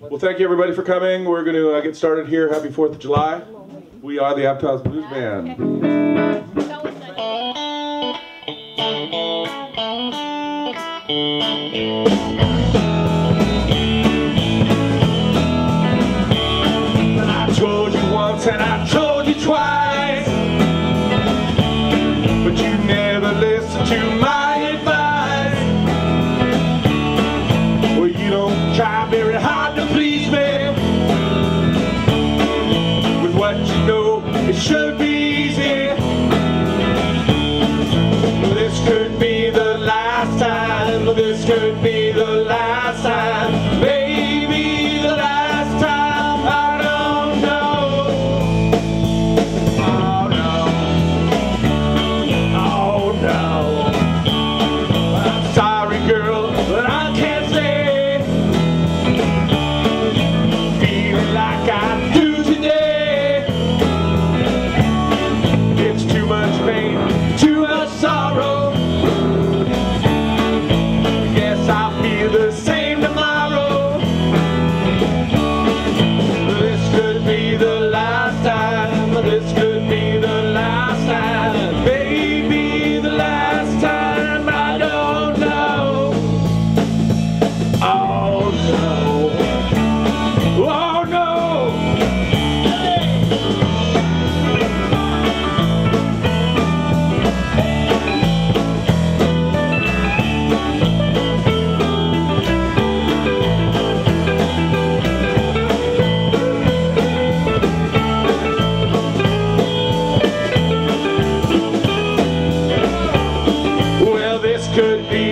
Well, thank you everybody for coming. We're going to uh, get started here. Happy 4th of July. We are the Aptos Blues Band. I told you once and I could be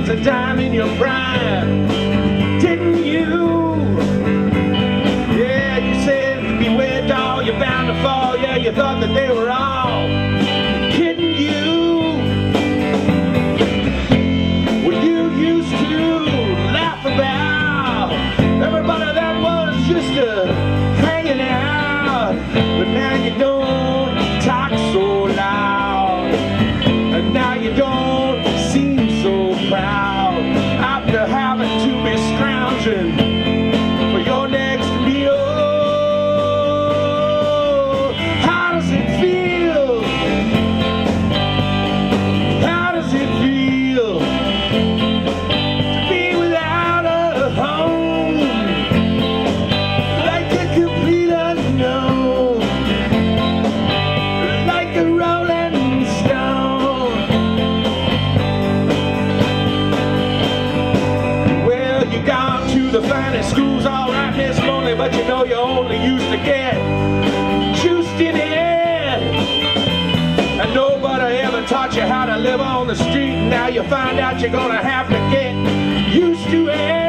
once a time in your prime. you find out you're gonna have to get used to it.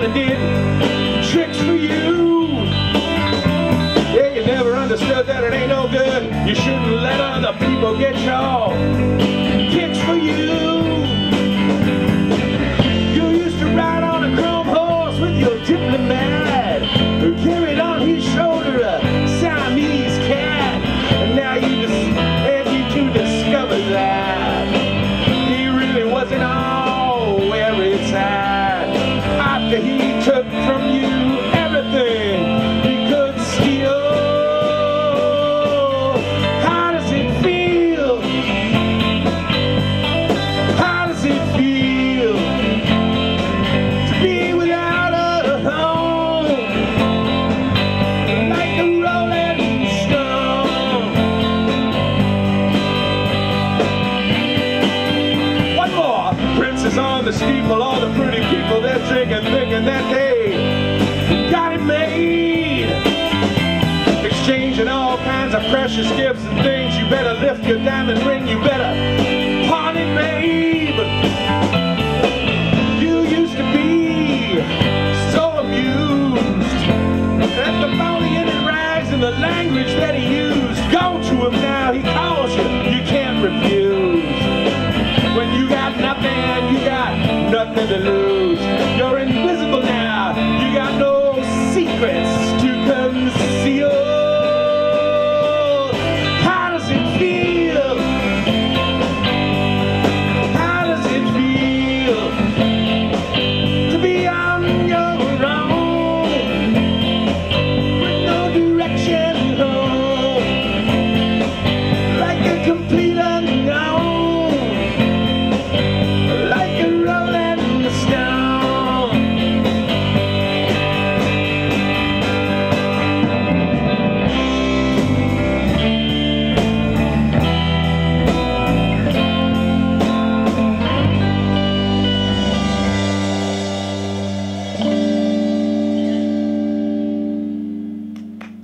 done and did tricks for you. Yeah, you never understood that it ain't no good. You shouldn't let other people get y'all. the steeple, all the pretty people, they're drinking, thinking that they got it made. Exchanging all kinds of precious gifts and things, you better lift your diamond ring, you better